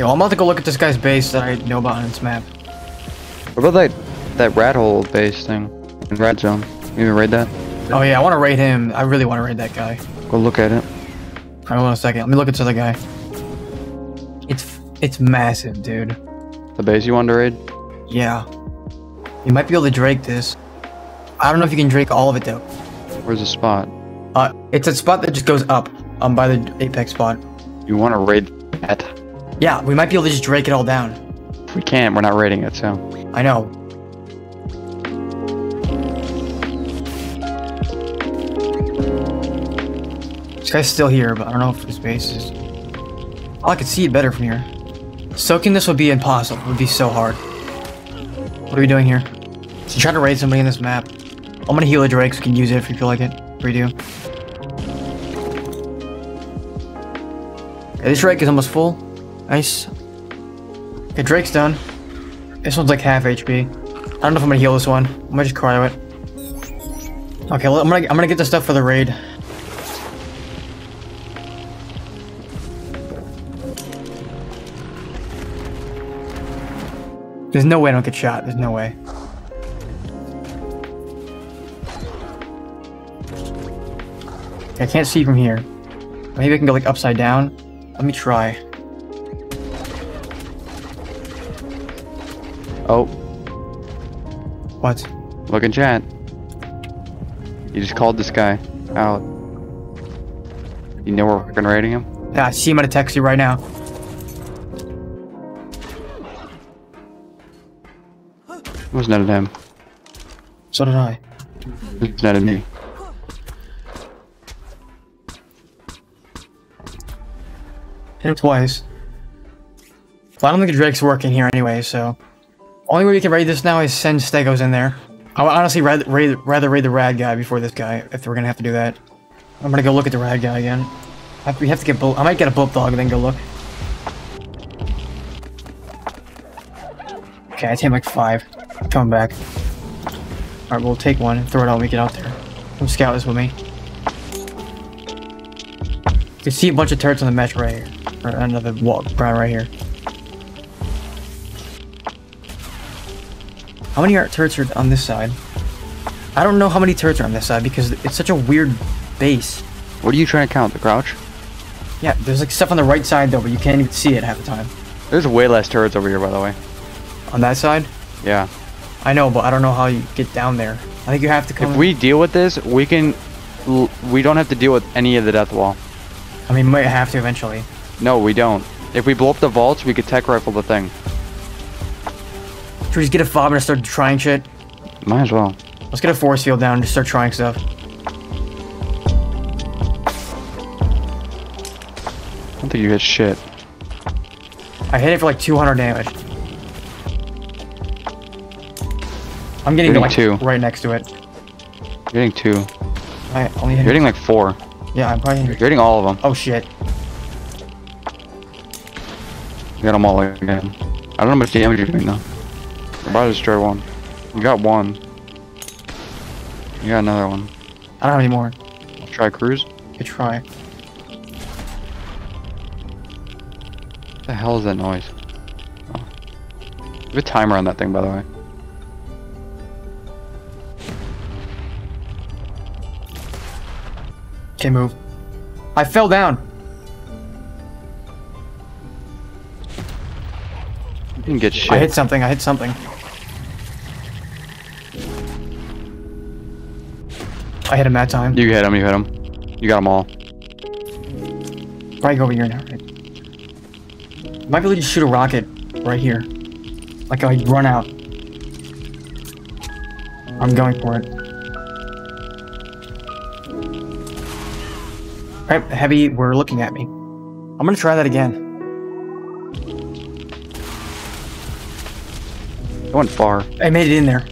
Yo, I'm about to go look at this guy's base that I know about on this map. What about that that rat hole base thing in red zone? You even raid that? Oh yeah, I want to raid him. I really want to raid that guy. Go look at it. Hold on a second. Let me look at this other guy. It's it's massive, dude. The base you want to raid? Yeah. You might be able to drake this. I don't know if you can drake all of it though. Where's the spot? Uh, it's a spot that just goes up, um, by the apex spot. You want to raid that? Yeah, we might be able to just drake it all down. We can't, we're not raiding it, so. I know. This guy's still here, but I don't know if his base is... Oh, I could see it better from here. Soaking this would be impossible. It would be so hard. What are we doing here? So trying to raid somebody in this map. I'm gonna heal a Drake so you can use it if you feel like it. Redo. Okay, this Drake is almost full. Nice. Okay, Drake's done. This one's like half HP. I don't know if I'm gonna heal this one. I might just cryo it. Okay, I'm gonna I'm gonna get the stuff for the raid. There's no way I don't get shot. There's no way. I can't see from here. Maybe I can go like upside down. Let me try. Oh, What? look in chat. You just called this guy out. You know we're fucking raiding him? Yeah, I see him gonna text you right now. It was none of him. So did I. It's not of me. Hit him twice. Well, I don't think the Drake's working here anyway, so... Only way we can raid this now is send Stegos in there. I would honestly rather raid, rather raid the rad guy before this guy, if we're gonna have to do that. I'm gonna go look at the rad guy again. I, we have to get bull- I might get a bullet dog and then go look. Okay, I take like five. Coming back. Alright, we'll take one and throw it out when we get out there. Come scout this with me. You see a bunch of turrets on the mesh right here. Or another wall ground right here. How many are turrets are on this side? I don't know how many turrets are on this side because it's such a weird base. What are you trying to count? The crouch? Yeah, there's like stuff on the right side though, but you can't even see it half the time. There's way less turrets over here, by the way. On that side? Yeah. I know, but I don't know how you get down there. I think you have to come. If we deal with this, we can. We don't have to deal with any of the death wall. I mean, we might have to eventually. No, we don't. If we blow up the vaults, we could tech rifle the thing. Should we just get a fob and start trying shit? Might as well. Let's get a force field down and just start trying stuff. I don't think you hit shit. I hit it for like 200 damage. I'm getting Hitting like two. right next to it. You're hitting two. I only You're hit. hitting like four. Yeah, I'm probably. You're hitting all of them. Oh shit! You got them all again. I don't know how much damage you're doing though. You're about to destroy one. You got one. You got another one. I don't have any more. Try cruise. Good try. What the hell is that noise? Oh. There's a timer on that thing, by the way. Okay, move. I fell down. Didn't get shit. I hit something. I hit something. I hit him that time. You hit him. You hit him. You got them all. Probably go over here now. Right? Might be able to shoot a rocket right here. Like I run out. I'm going for it. Alright, heavy, we're looking at me. I'm gonna try that again. It went far. I made it in there.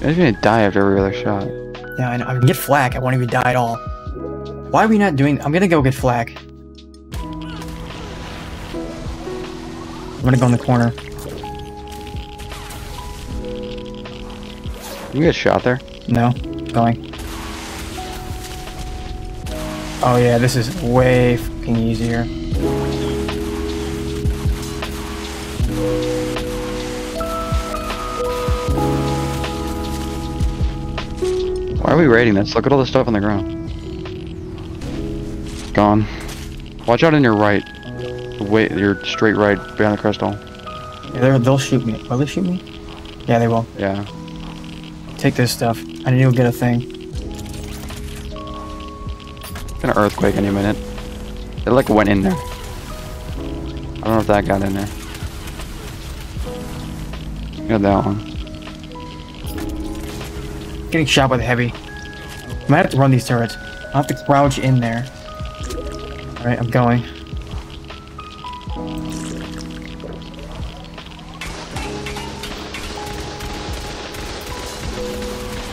He's gonna die after every other shot. Yeah, I know. I can get flak. I won't even die at all. Why are we not doing... I'm gonna go get flak. I'm gonna go in the corner. You get shot there. No? Going. Oh yeah, this is way fucking easier. Why are we raiding this? Look at all the stuff on the ground. Gone. Watch out on your right. Wait, your straight right behind the crystal. Yeah, they'll shoot me. Will they shoot me? Yeah, they will. Yeah. Take this stuff. I need to get a thing. An earthquake any minute. It like went in there. I don't know if that got in there. Got that one. Getting shot with heavy. I might have to run these turrets. I'll have to crouch in there. Alright, I'm going.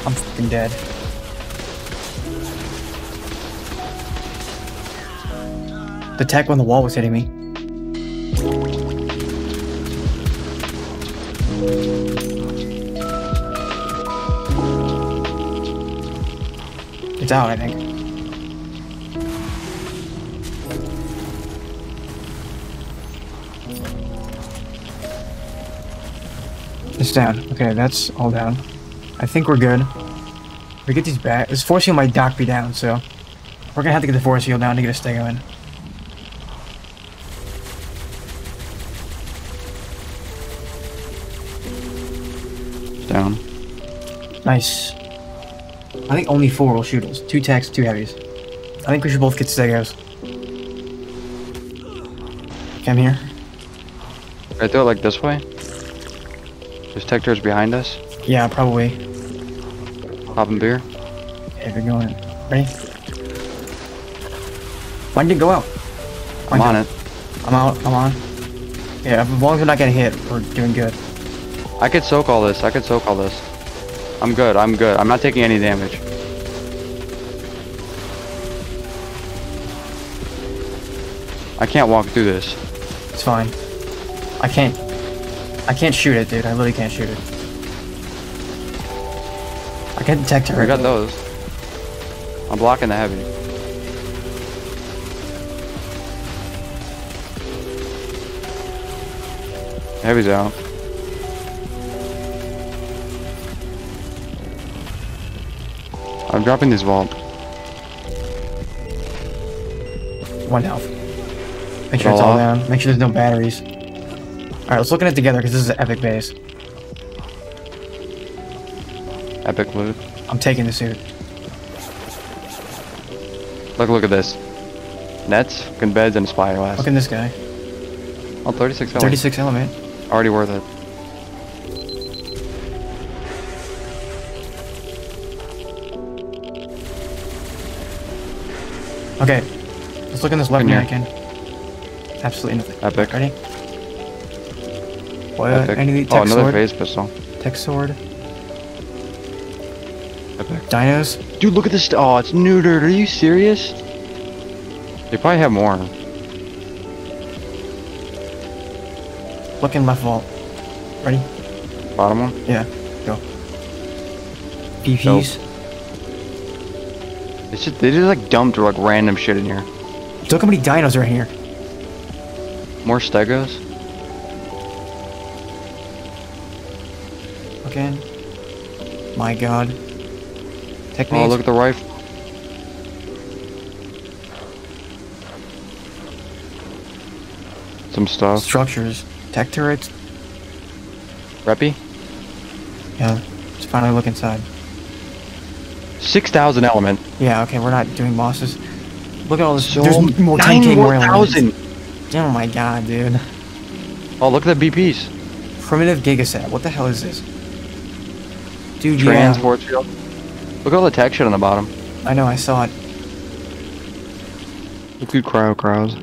I'm fucking dead. The tech on the wall was hitting me. It's out, I think. It's down. Okay, that's all down. I think we're good. We get these back. Force field might knock me down, so we're gonna have to get the force field down to get a stego in. Down. Nice. I think only four will shoot us. Two techs, two heavies. I think we should both get stegos. Come here. Can I throw it like this way? There's tech turrets behind us. Yeah, probably. Popping beer. Okay, they're going. Ready? Why did it go out? I'm on it. I'm out. I'm on. Yeah, as long as we're not getting hit, we're doing good. I could soak all this. I could soak all this. I'm good. I'm good. I'm not taking any damage. I can't walk through this. It's fine. I can't. I can't shoot it, dude. I literally can't shoot it. I can detect her. I got those. I'm blocking the heavy. Heavy's out. I'm dropping this vault. One health. Make sure it's all down. Make sure there's no batteries. Alright, let's look at it together because this is an epic base. Epic loot. I'm taking the suit. Look, look at this. Nets, fucking beds, and a spyglass. Look at this guy. Oh, 36 dollars. 36 element. Already worth it. Okay. Let's look in this left In here. mannequin. Absolutely nothing. Epic. Ready? What? Uh, Epic. Any oh, tech another sword? phase pistol. Tech sword? Epic. Dinos? Dude, look at this. Oh, it's neutered. Are you serious? They probably have more. Look in left vault. Ready? Bottom one. Yeah. Go. BPs? It's just they just like dumped like random shit in here. Look how many dinos are in here. More stegos. Again. My god. Tech Oh, look at the rifle. Some stuff. structures. Tech turrets. Reppy. Yeah. Let's finally look inside. 6,000 element. Yeah, okay, we're not doing bosses. Look at all this. So There's m- more 10k more elements. 91,000. Oh my god, dude. Oh, look at the BPs. Primitive gigaset. What the hell is this? Dude, Transport field. Look at all the tech shit on the bottom. I know, I saw it. Look at cryo crowds.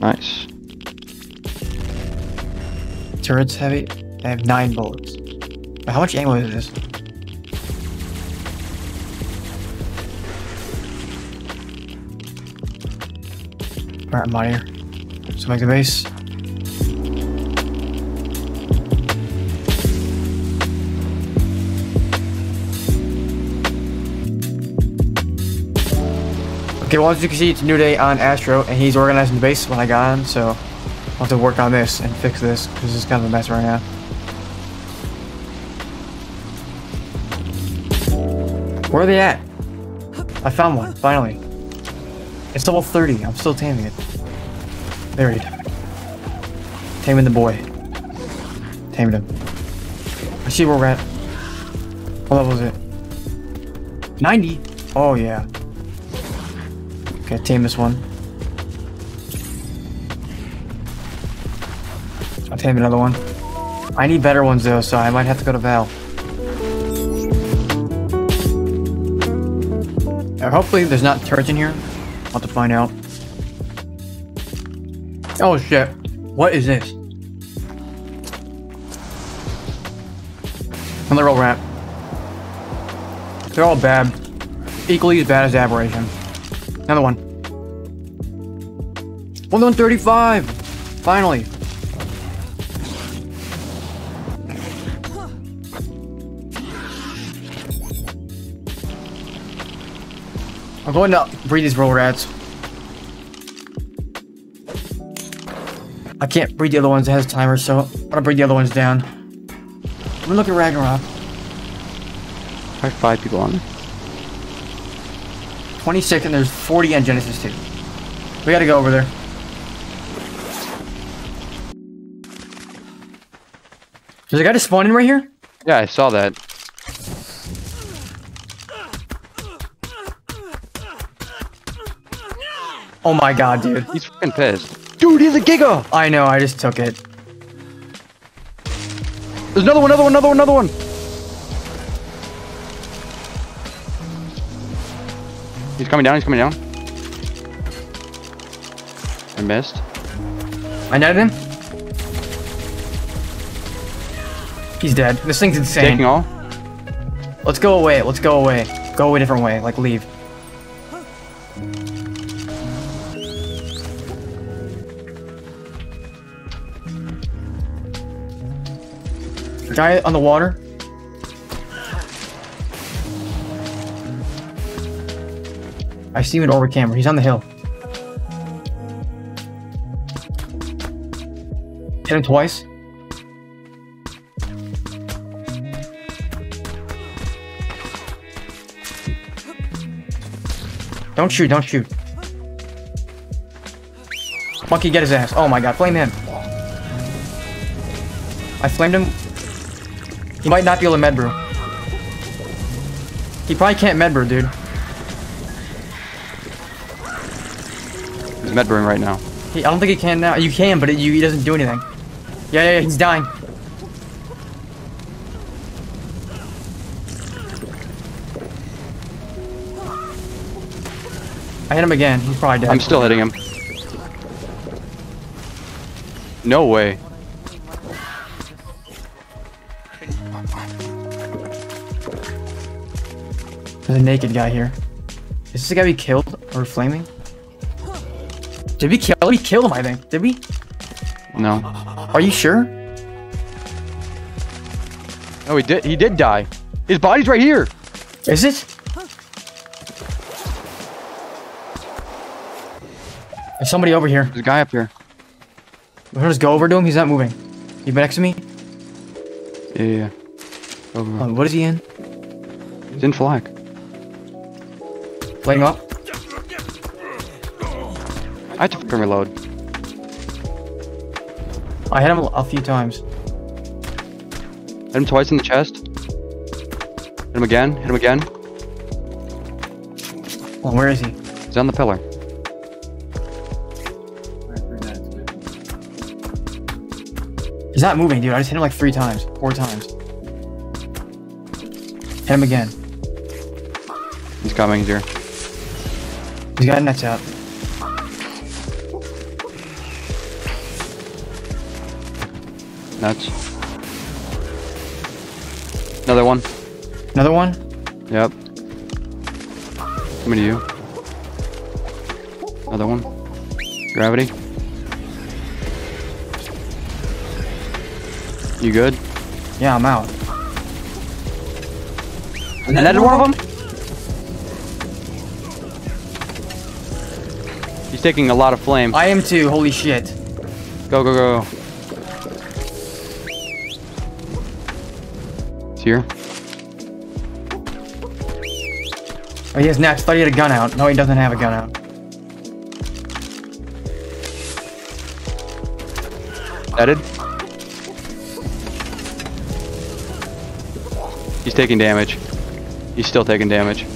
Nice. Turrets heavy. I have nine bullets. How much ammo is this? Alright, I'm out of here. So make the base. Okay, well as you can see, it's a new day on Astro, and he's organizing the base when I got on, so I'll have to work on this and fix this, because it's kind of a mess right now. Where are they at? I found one, finally. It's level 30, I'm still taming it. Is. Taming the boy. Tamed him. I see where we're at. What level is it? 90? Oh yeah. Okay, tame this one. I'll tame another one. I need better ones though, so I might have to go to Val. Hopefully there's not turrets in here. I'll have to find out. Oh shit. What is this? Another old rat. They're all bad. Equally as bad as Aberration. Another one. 135! Finally. Going to breed these roll rats. I can't breed the other ones, it has timers, so I'm gonna breed the other ones down. I'm gonna look at Ragnarok. Probably five people on there. 26 and there's 40 on Genesis 2. We gotta go over there. There's a guy just spawning right here? Yeah, I saw that. Oh my god, dude. He's fucking pissed. Dude, he's a giga! I know, I just took it. There's another one, another one, another one, another one! He's coming down, he's coming down. I missed. I netted him. He's dead. This thing's insane. Taking all. Let's go away. Let's go away. Go a different way. Like leave. Guy on the water. I see him in over camera. He's on the hill. Hit him twice. Don't shoot, don't shoot. Monkey, get his ass. Oh my god, flame him. I flamed him. He might not be able to medbrew. He probably can't medbrew, dude. He's medbrewing right now. He, I don't think he can now. You can, but it, you, he doesn't do anything. Yeah, yeah, yeah, he's dying. I hit him again. He's probably dead. I'm still hitting him. No way. There's a naked guy here. Is this the guy we killed or flaming? Did we kill? We killed him, I think. Did we? No. Are you sure? No, he did. He did die. His body's right here. Is it? There's somebody over here. There's a guy up here. Let us go over to him. He's not moving. You next to me? Yeah, yeah. Over. Oh, what is he in? He's in flak. Flame up. I have to fucking reload. I hit him a few times. Hit him twice in the chest. Hit him again. Hit him again. Oh, where is he? He's on the pillar. He's not moving, dude. I just hit him like three times. Four times. Hit him again. He's coming. Here. He's got nets out. Nuts. Another one. Another one? Yep. Coming to you. Another one. Gravity. You good? Yeah, I'm out. Another one of them? He's taking a lot of flame. I am too. Holy shit. Go, go, go. It's here. Oh, he has next. Thought he had a gun out. No, he doesn't have a gun out. Deaded. He's taking damage. He's still taking damage.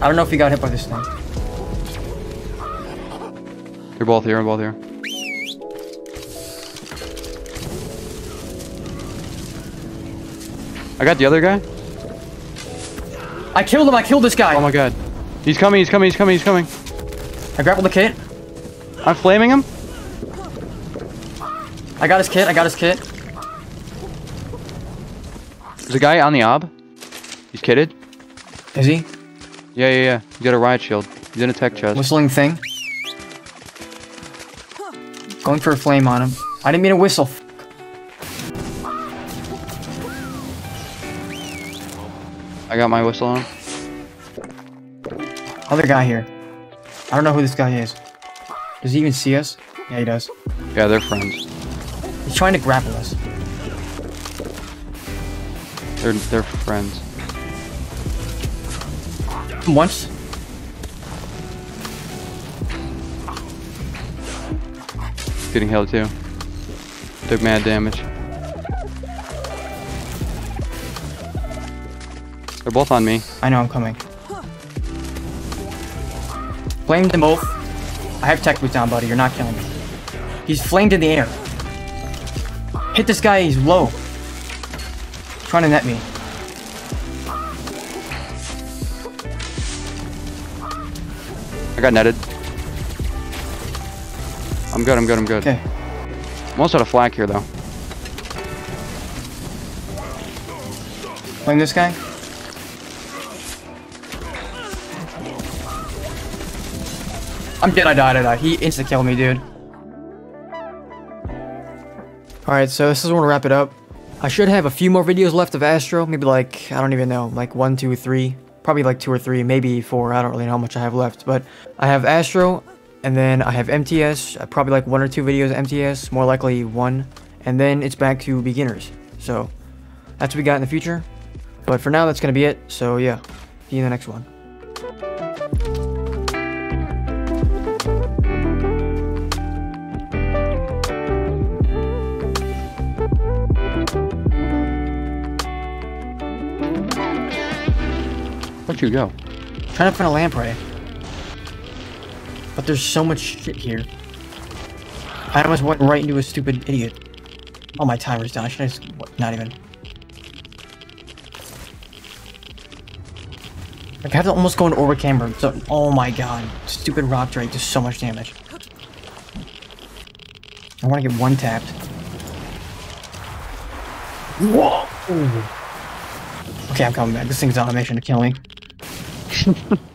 I don't know if he got hit by this thing. They're both here, I'm both here. I got the other guy. I killed him. I killed this guy. Oh my god. He's coming, he's coming, he's coming, he's coming. I grappled the kit. I'm flaming him. I got his kit. I got his kit. There's a guy on the ob. He's kitted. Is he? Yeah, yeah, yeah. He's got a riot shield. He's in a tech chest. Whistling thing. Going for a flame on him. I didn't mean to whistle. I got my whistle on. Other guy here. I don't know who this guy is. Does he even see us? Yeah, he does. Yeah, they're friends. He's trying to grapple us. They're they're friends. Once. Getting held too. Took mad damage. They're both on me. I know I'm coming. Flamed them both. I have tech boots on, buddy. You're not killing me. He's flamed in the air. Hit this guy. He's low. Trying to net me. I got netted. I'm good, I'm good, I'm good. Okay. I'm almost out of flag here though. Flame this guy. I'm dead. I died. I died. He insta killed me, dude. Alright, so this is where we'll wrap it up. I should have a few more videos left of Astro. Maybe like, I don't even know, like one, two, three. Probably like two or three, maybe four. I don't really know how much I have left. But I have Astro, and then I have MTS. uh, Probably like one or two videos of MTS. More likely one. And then it's back to beginners. So that's what we got in the future. But for now, that's going to be it. So yeah, see you in the next one. Where'd you go? trying to find a lamprey. But there's so much shit here. I almost went right into a stupid idiot. Oh, my timer's down. Should I just... What, not even. Like, I have to almost go into orbit camera. So, oh my god. Stupid rock drake does so much damage. I want to get one tapped. Whoa! Okay, I'm coming back. This thing's on a mission to kill me.